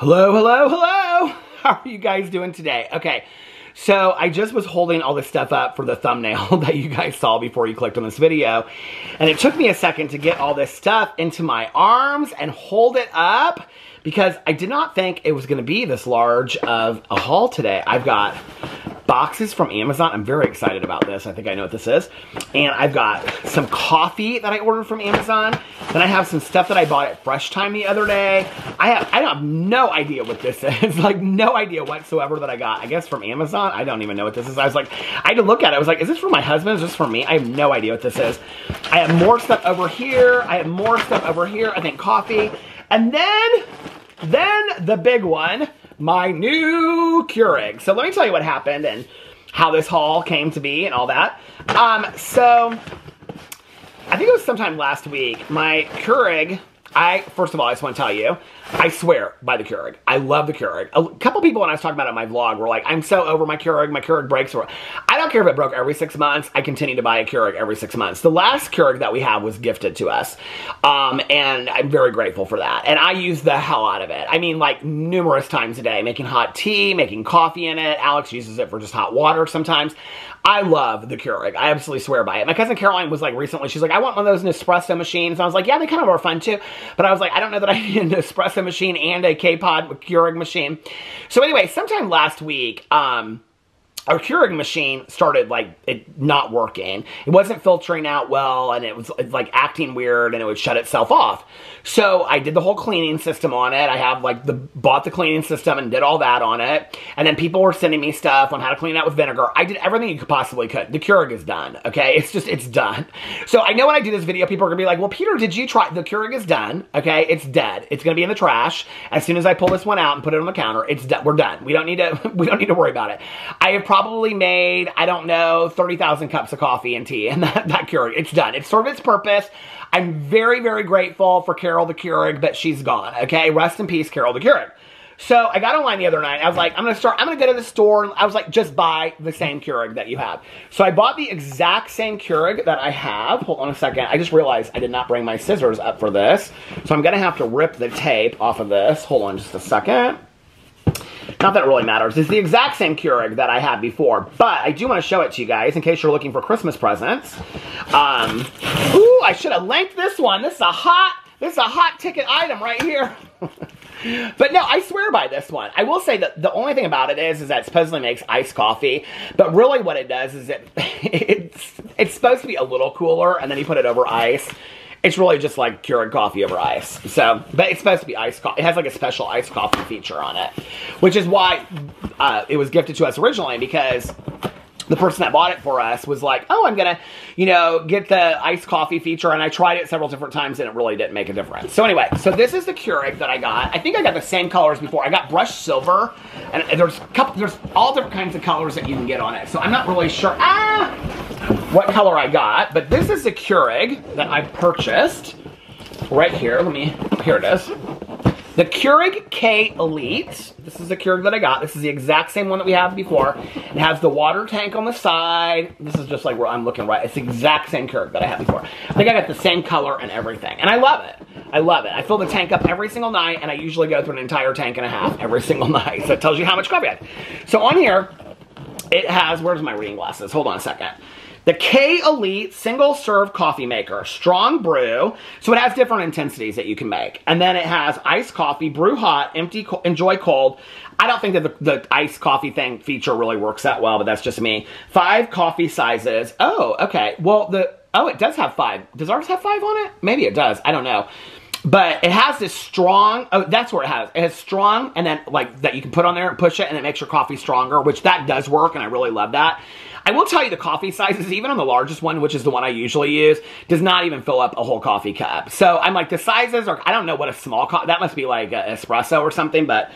Hello, hello, hello. How are you guys doing today? Okay, so I just was holding all this stuff up for the thumbnail that you guys saw before you clicked on this video. And it took me a second to get all this stuff into my arms and hold it up because I did not think it was gonna be this large of a haul today. I've got boxes from Amazon. I'm very excited about this. I think I know what this is. And I've got some coffee that I ordered from Amazon. Then I have some stuff that I bought at Fresh Thyme the other day. I have I have no idea what this is. like no idea whatsoever that I got. I guess from Amazon. I don't even know what this is. I was like, I had to look at it. I was like, is this for my husband? Is this for me? I have no idea what this is. I have more stuff over here. I have more stuff over here. I think coffee. And then, then the big one my new Keurig. So let me tell you what happened and how this haul came to be and all that. Um, so I think it was sometime last week. My Keurig I, first of all, I just want to tell you, I swear by the Keurig. I love the Keurig. A couple people when I was talking about it in my vlog were like, I'm so over my Keurig, my Keurig breaks. I don't care if it broke every six months, I continue to buy a Keurig every six months. The last Keurig that we have was gifted to us, um, and I'm very grateful for that. And I use the hell out of it. I mean, like numerous times a day, making hot tea, making coffee in it. Alex uses it for just hot water sometimes. I love the Keurig. I absolutely swear by it. My cousin Caroline was like recently, she's like, I want one of those Nespresso machines. And I was like, yeah, they kind of are fun too. But I was like, I don't know that I need an espresso machine and a K-Pod Keurig machine. So anyway, sometime last week, um, our Keurig machine started like it not working. It wasn't filtering out well and it was like acting weird and it would shut itself off. So I did the whole cleaning system on it. I have like the bought the cleaning system and did all that on it. And then people were sending me stuff on how to clean it out with vinegar. I did everything you could possibly could. The Keurig is done. Okay. It's just, it's done. So I know when I do this video, people are gonna be like, well, Peter, did you try? The Keurig is done. Okay. It's dead. It's gonna be in the trash. As soon as I pull this one out and put it on the counter, it's done. We're done. We don't need to, we don't need to worry about it. I have probably made, I don't know, 30,000 cups of coffee and tea and that, that Keurig. It's done. It served its purpose. I'm very, very grateful for Carol the Keurig, but she's gone. Okay. Rest in peace, Carol the Keurig. So I got online the other night. I was like, I'm gonna start. I'm gonna go to the store. I was like, just buy the same Keurig that you have. So I bought the exact same Keurig that I have. Hold on a second. I just realized I did not bring my scissors up for this, so I'm gonna have to rip the tape off of this. Hold on just a second. Not that it really matters. It's the exact same Keurig that I had before, but I do want to show it to you guys in case you're looking for Christmas presents. Um, ooh, I should have linked this one. This is a hot, this is a hot ticket item right here. but no, I swear by this one. I will say that the only thing about it is, is that it supposedly makes iced coffee, but really what it does is it, it's, it's supposed to be a little cooler, and then you put it over ice. It's really just like Keurig coffee over ice. So, but it's supposed to be iced coffee. It has like a special iced coffee feature on it, which is why uh, it was gifted to us originally because the person that bought it for us was like, oh, I'm gonna, you know, get the iced coffee feature. And I tried it several different times and it really didn't make a difference. So anyway, so this is the Keurig that I got. I think I got the same colors before. I got brushed silver and there's couple, there's all different kinds of colors that you can get on it. So I'm not really sure. Ah! What color I got, but this is a Keurig that I purchased right here. Let me, here it is. The Keurig K Elite. This is the Keurig that I got. This is the exact same one that we have before. It has the water tank on the side. This is just like where I'm looking right. It's the exact same Keurig that I had before. I think I got the same color and everything. And I love it. I love it. I fill the tank up every single night and I usually go through an entire tank and a half every single night. So it tells you how much coffee I have. So on here, it has, where's my reading glasses? Hold on a second. The K Elite single serve coffee maker, strong brew. So it has different intensities that you can make. And then it has iced coffee, brew hot, empty, enjoy cold. I don't think that the, the iced coffee thing feature really works that well, but that's just me. Five coffee sizes. Oh, okay. Well, the, oh, it does have five. Does ours have five on it? Maybe it does. I don't know. But it has this strong, oh, that's where it has. It has strong, and then like that you can put on there and push it, and it makes your coffee stronger, which that does work, and I really love that. I will tell you the coffee sizes, even on the largest one, which is the one I usually use, does not even fill up a whole coffee cup. So I'm like, the sizes are, I don't know what a small cup, that must be like espresso or something, but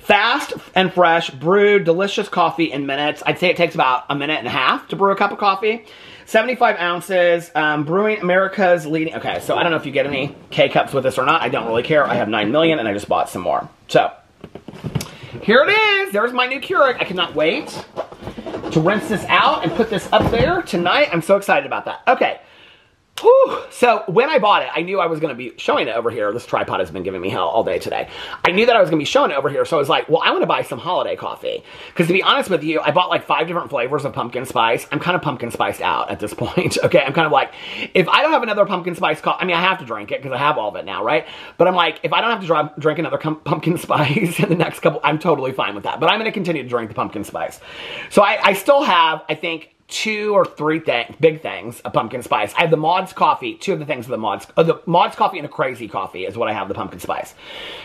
fast and fresh, brewed, delicious coffee in minutes. I'd say it takes about a minute and a half to brew a cup of coffee. 75 ounces, um, Brewing America's leading, okay, so I don't know if you get any K-Cups with this or not. I don't really care. I have 9 million and I just bought some more. So, here it is. There's my new Keurig. I cannot wait to rinse this out and put this up there tonight. I'm so excited about that. Okay. Whew. So when I bought it, I knew I was going to be showing it over here. This tripod has been giving me hell all day today. I knew that I was going to be showing it over here, so I was like, well, I want to buy some holiday coffee. Because to be honest with you, I bought like five different flavors of pumpkin spice. I'm kind of pumpkin spiced out at this point. okay, I'm kind of like, if I don't have another pumpkin spice coffee, I mean, I have to drink it because I have all of it now, right? But I'm like, if I don't have to drink another pumpkin spice in the next couple, I'm totally fine with that. But I'm going to continue to drink the pumpkin spice. So I, I still have, I think, two or three big things of pumpkin spice. I have the Maud's coffee, two of the things of the Maud's, uh, the Maud's coffee and a crazy coffee is what I have the pumpkin spice.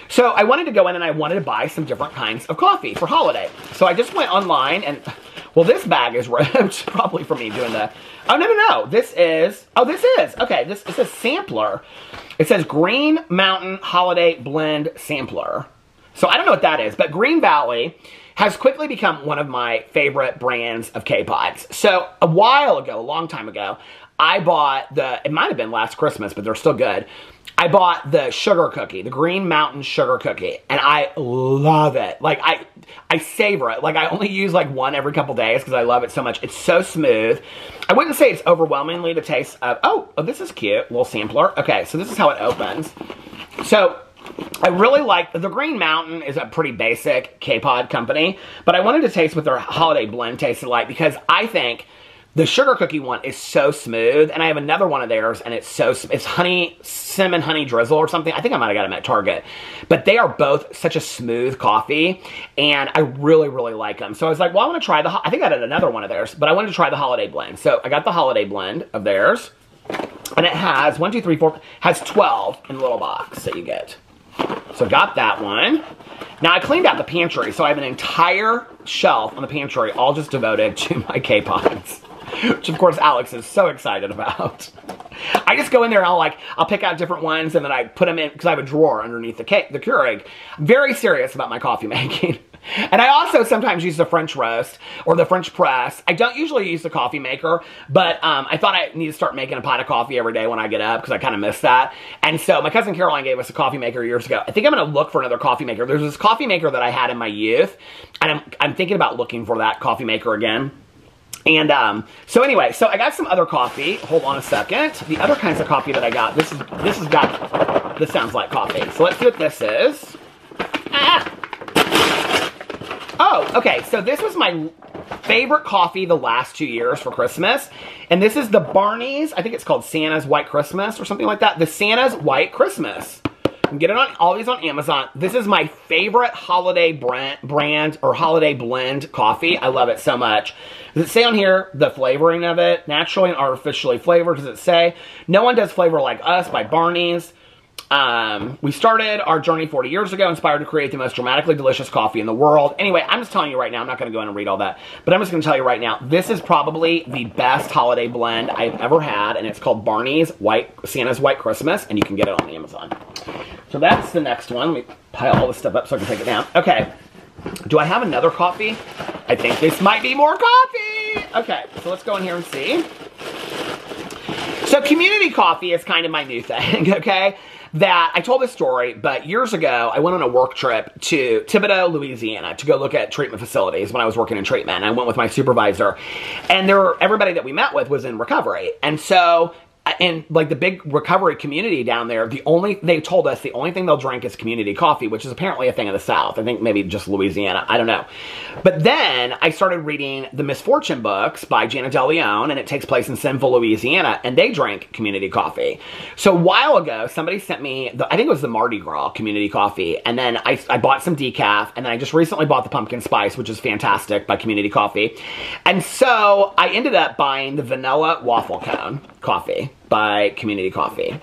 So I wanted to go in and I wanted to buy some different kinds of coffee for holiday. So I just went online and, well, this bag is probably for me doing the, oh, no, no, no, this is, oh, this is, okay, this is a sampler. It says Green Mountain Holiday Blend Sampler. So I don't know what that is, but Green Valley has quickly become one of my favorite brands of K-Pods. So a while ago, a long time ago, I bought the, it might have been last Christmas, but they're still good. I bought the sugar cookie, the Green Mountain sugar cookie, and I love it. Like I, I savor it. Like I only use like one every couple days because I love it so much. It's so smooth. I wouldn't say it's overwhelmingly the taste of, oh, oh, this is cute, little sampler. Okay, so this is how it opens. So I really like, the Green Mountain is a pretty basic K-Pod company, but I wanted to taste what their holiday blend tasted like because I think the sugar cookie one is so smooth, and I have another one of theirs, and it's so, it's honey, cinnamon honey drizzle or something. I think I might have got them at Target. But they are both such a smooth coffee, and I really, really like them. So I was like, well, I want to try the, I think I had another one of theirs, but I wanted to try the holiday blend. So I got the holiday blend of theirs, and it has, one, two, three, four, has 12 in the little box that you get. So got that one. Now I cleaned out the pantry, so I have an entire shelf on the pantry all just devoted to my K-Pods. Which of course Alex is so excited about. I just go in there and I'll like, I'll pick out different ones and then I put them in, because I have a drawer underneath the, the Keurig. very serious about my coffee making. And I also sometimes use the French roast or the French press. I don't usually use the coffee maker, but um, I thought I need to start making a pot of coffee every day when I get up because I kind of miss that. And so my cousin Caroline gave us a coffee maker years ago. I think I'm going to look for another coffee maker. There's this coffee maker that I had in my youth, and I'm, I'm thinking about looking for that coffee maker again. And um, so anyway, so I got some other coffee. Hold on a second. The other kinds of coffee that I got, this is this has got, this sounds like coffee. So let's see what this is. Ah! Oh, okay. So this was my favorite coffee the last two years for Christmas. And this is the Barnie's, I think it's called Santa's White Christmas or something like that. The Santa's White Christmas. You get it on all these on Amazon. This is my favorite holiday brand, brand or holiday blend coffee. I love it so much. Does it say on here the flavoring of it? Naturally and artificially flavored. Does it say? No one does flavor like us by Barnie's. Um, we started our journey 40 years ago, inspired to create the most dramatically delicious coffee in the world. Anyway, I'm just telling you right now, I'm not going to go in and read all that, but I'm just going to tell you right now, this is probably the best holiday blend I've ever had, and it's called Barnie's White Santa's White Christmas, and you can get it on Amazon. So that's the next one. Let me pile all this stuff up so I can take it down. Okay. Do I have another coffee? I think this might be more coffee. Okay, so let's go in here and see. So community coffee is kind of my new thing, okay? that I told this story, but years ago, I went on a work trip to Thibodaux, Louisiana to go look at treatment facilities when I was working in treatment. I went with my supervisor, and there were, everybody that we met with was in recovery. And so and like the big recovery community down there, the only they told us the only thing they'll drink is community coffee, which is apparently a thing of the South. I think maybe just Louisiana. I don't know. But then I started reading the Miss Fortune books by Jana DeLeon, and it takes place in Sinful, Louisiana, and they drink community coffee. So a while ago, somebody sent me, the, I think it was the Mardi Gras community coffee, and then I, I bought some decaf, and then I just recently bought the pumpkin spice, which is fantastic by Community Coffee. And so I ended up buying the vanilla waffle cone coffee by Community Coffee.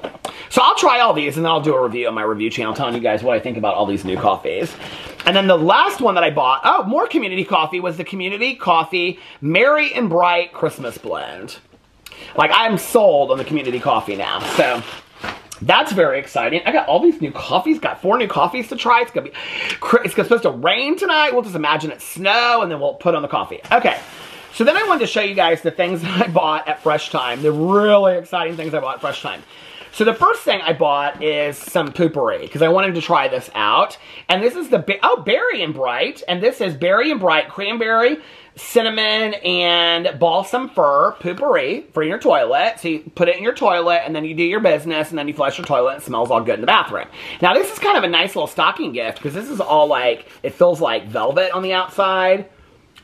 So I'll try all these and then I'll do a review on my review channel telling you guys what I think about all these new coffees. And then the last one that I bought, oh, more Community Coffee, was the Community Coffee Merry and Bright Christmas Blend. Like, I'm sold on the Community Coffee now. So, that's very exciting. I got all these new coffees. Got four new coffees to try. It's gonna be, it's supposed to rain tonight. We'll just imagine it snow, and then we'll put on the coffee. Okay. So then I wanted to show you guys the things that I bought at Fresh Thyme, the really exciting things I bought at Fresh Thyme. So the first thing I bought is some Poo-Pourri because I wanted to try this out. And this is the, oh, Berry and Bright. And this is Berry and Bright Cranberry, cinnamon, and balsam fir Poo-Pourri for your toilet. So you put it in your toilet and then you do your business and then you flush your toilet and it smells all good in the bathroom. Now this is kind of a nice little stocking gift because this is all like, it feels like velvet on the outside.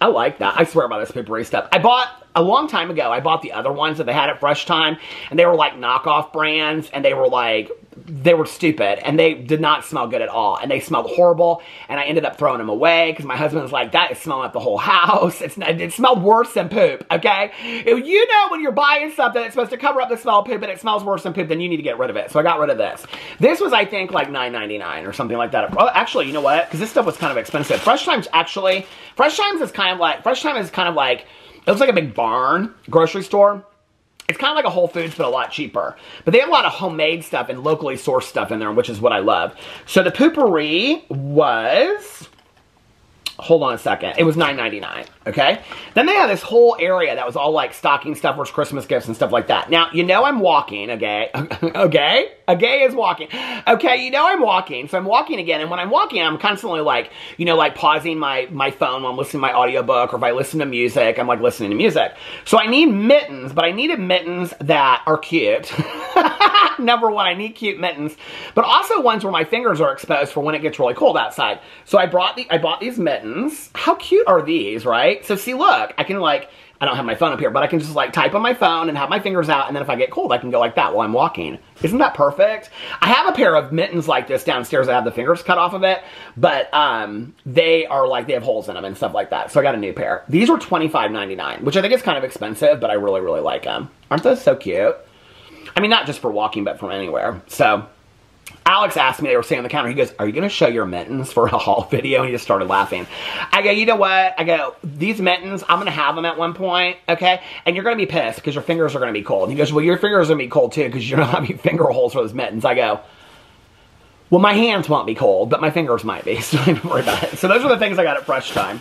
I like that. I swear by this Poo-Pourri stuff. I bought a long time ago, I bought the other ones that they had at Fresh Thyme, and they were like knockoff brands, and they were like, they were stupid, and they did not smell good at all, and they smelled horrible, and I ended up throwing them away, because my husband was like, that is smelling up the whole house. It's, it smelled worse than poop, okay? You know when you're buying something that's supposed to cover up the smell of poop, and it smells worse than poop, then you need to get rid of it. So I got rid of this. This was, I think, like $9.99 or something like that. Well, actually, you know what? Because this stuff was kind of expensive. Fresh Thymes actually, Fresh Thymes is kind of like, Fresh Thyme is kind of like, it looks like a big barn, grocery store. It's kind of like a Whole Foods, but a lot cheaper. But they have a lot of homemade stuff and locally sourced stuff in there, which is what I love. So the Poo-Pourri was hold on a second. It was $9.99, okay? Then they had this whole area that was all like stocking stuffers, Christmas gifts, and stuff like that. Now, you know I'm walking, okay? okay? A gay is walking. Okay, you know I'm walking, so I'm walking again, and when I'm walking, I'm constantly like, you know, like pausing my, my phone while I'm listening to my audiobook, or if I listen to music, I'm like listening to music. So I need mittens, but I needed mittens that are cute. Number one, I need cute mittens, but also ones where my fingers are exposed for when it gets really cold outside. So I brought the I bought these mittens. How cute are these, right? So see, look, I can like I don't have my phone up here, but I can just like type on my phone and have my fingers out, and then if I get cold, I can go like that while I'm walking. Isn't that perfect? I have a pair of mittens like this downstairs. I have the fingers cut off of it, but um, they are like, they have holes in them and stuff like that. So I got a new pair. These were $25.99, which I think is kind of expensive, but I really, really like them. Aren't those so cute? I mean, not just for walking, but from anywhere. So Alex asked me, they were sitting on the counter, he goes, are you going to show your mittens for a haul video? And he just started laughing. I go, you know what? I go, these mittens, I'm going to have them at one point, okay? And you're going to be pissed because your fingers are going to be cold. And he goes, well, your fingers are going to be cold too because you're not having finger holes for those mittens. I go, well, my hands won't be cold, but my fingers might be, so don't worry about it. So those are the things I got at Fresh Thyme.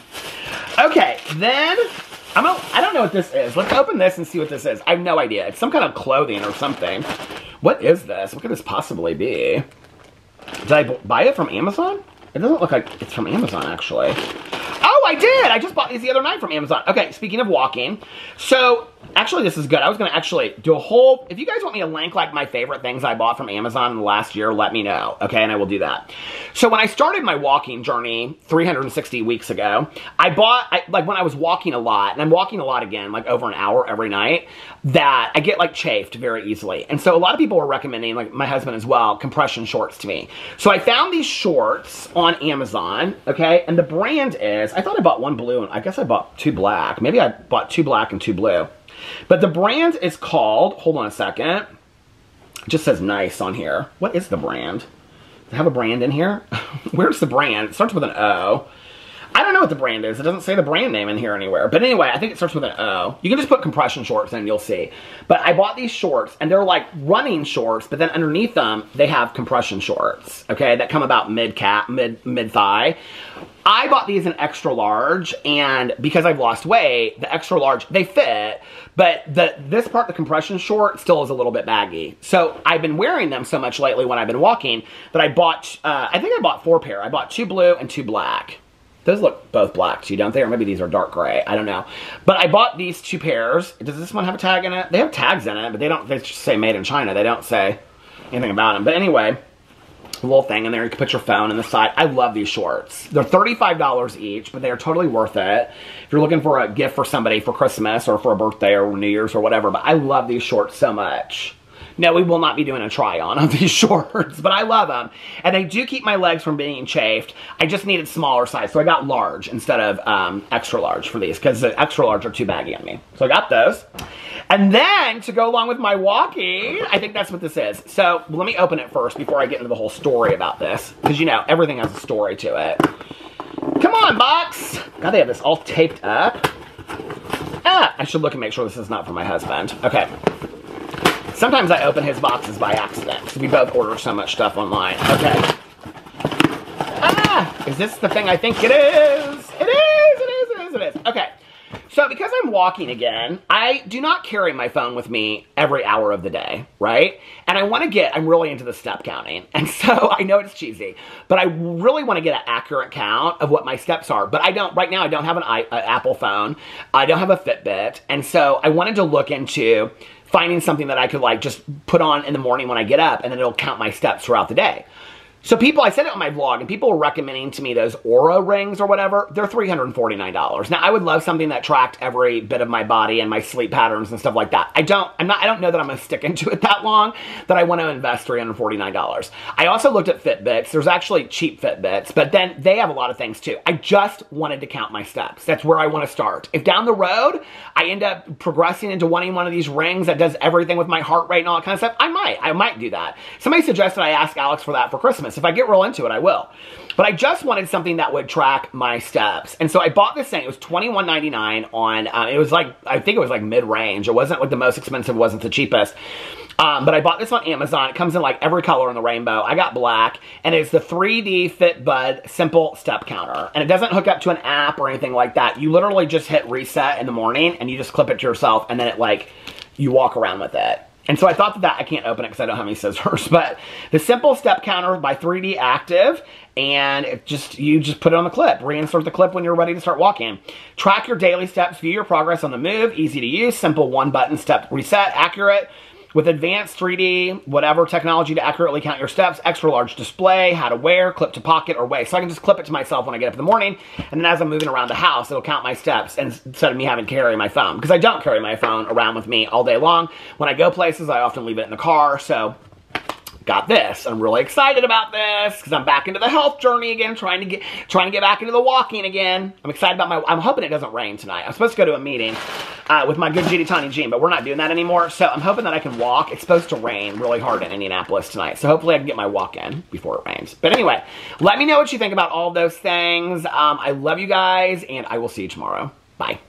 Okay, then I'm a, I don't know what this is. Let's open this and see what this is. I have no idea. It's some kind of clothing or something. What is this? What could this possibly be? Did I buy it from Amazon? It doesn't look like it's from Amazon, actually. I did! I just bought these the other night from Amazon. Okay, speaking of walking. So, actually, this is good. I was going to actually do a whole... If you guys want me to link, like, my favorite things I bought from Amazon in the last year, let me know, okay? And I will do that. So, when I started my walking journey 360 weeks ago, I bought... I, like, when I was walking a lot, and I'm walking a lot again, like, over an hour every night, that I get, like, chafed very easily. And so, a lot of people were recommending, like, my husband as well, compression shorts to me. So, I found these shorts on Amazon, okay? And the brand is... I thought I bought one blue, and I guess I bought two black. Maybe I bought two black and two blue. But the brand is called, hold on a second. It just says nice on here. What is the brand? Does it have a brand in here? Where's the brand? It starts with an O. I don't know what the brand is. It doesn't say the brand name in here anywhere. But anyway, I think it starts with an O. You can just put compression shorts in, you'll see. But I bought these shorts, and they're like running shorts, but then underneath them, they have compression shorts, okay, that come about mid-cap, mid, mid-thigh. I bought these in extra large, and because I've lost weight, the extra large, they fit, but the this part, the compression short, still is a little bit baggy. So I've been wearing them so much lately when I've been walking that I bought, uh, I think I bought four pair. I bought two blue and two black. Those look both black to you, don't they? Or maybe these are dark gray. I don't know. But I bought these two pairs. Does this one have a tag in it? They have tags in it, but they don't, they just say made in China. They don't say anything about them. But anyway, a little thing in there. You can put your phone in the side. I love these shorts. They're $35 each, but they are totally worth it. If you're looking for a gift for somebody for Christmas or for a birthday or New Year's or whatever, but I love these shorts so much. No, we will not be doing a try on of these shorts, but I love them. And they do keep my legs from being chafed. I just needed smaller size, so I got large instead of um, extra large for these because the extra large are too baggy on me. So I got those. And then to go along with my walking, I think that's what this is. So let me open it first before I get into the whole story about this. Because you know, everything has a story to it. Come on, box. God, they have this all taped up. Ah, I should look and make sure this is not for my husband. Okay. Sometimes I open his boxes by accident. because we both order so much stuff online. Okay. Ah! Is this the thing I think it is? It is, it is, it is, it is. Okay. So because I'm walking again, I do not carry my phone with me every hour of the day, right? And I want to get, I'm really into the step counting. And so I know it's cheesy, but I really want to get an accurate count of what my steps are. But I don't, right now, I don't have an, an Apple phone. I don't have a Fitbit. And so I wanted to look into finding something that I could like just put on in the morning when I get up and then it'll count my steps throughout the day. So people, I said it on my vlog, and people were recommending to me those Oura rings or whatever. They're $349. Now, I would love something that tracked every bit of my body and my sleep patterns and stuff like that. I don't, I'm not, I don't know that I'm gonna stick into it that long that I want to invest $349. I also looked at Fitbits. There's actually cheap Fitbits, but then they have a lot of things too. I just wanted to count my steps. That's where I want to start. If down the road I end up progressing into wanting one of these rings that does everything with my heart rate and all that kind of stuff, I might. I might do that. Somebody suggested I ask Alex for that for Christmas. If I get real into it, I will. But I just wanted something that would track my steps. And so I bought this thing. It was $21.99 on, uh, it was like, I think it was like mid-range. It wasn't like the most expensive, it wasn't the cheapest. Um, but I bought this on Amazon. It comes in like every color in the rainbow. I got black, and it's the 3D FitBud Simple Step Counter. And it doesn't hook up to an app or anything like that. You literally just hit reset in the morning, and you just clip it to yourself, and then it like, you walk around with it. And so I thought that, I can't open it because I don't have any scissors, but the simple step counter by 3D Active, and it just you just put it on the clip. Reinsert the clip when you're ready to start walking. Track your daily steps, view your progress on the move, easy to use, simple one button step reset, accurate, with advanced 3D, whatever technology to accurately count your steps, extra large display, how to wear, clip to pocket or weigh. So I can just clip it to myself when I get up in the morning, and then as I'm moving around the house, it'll count my steps instead of me having to carry my phone. Because I don't carry my phone around with me all day long. When I go places, I often leave it in the car, so got this. I'm really excited about this because I'm back into the health journey again, trying to get trying to get back into the walking again. I'm excited about my. I'm hoping it doesn't rain tonight. I'm supposed to go to a meeting uh, with my good Judy Tiny Jean, but we're not doing that anymore. So I'm hoping that I can walk. It's supposed to rain really hard in Indianapolis tonight, so hopefully I can get my walk in before it rains. But anyway, let me know what you think about all those things. Um, I love you guys, and I will see you tomorrow. Bye.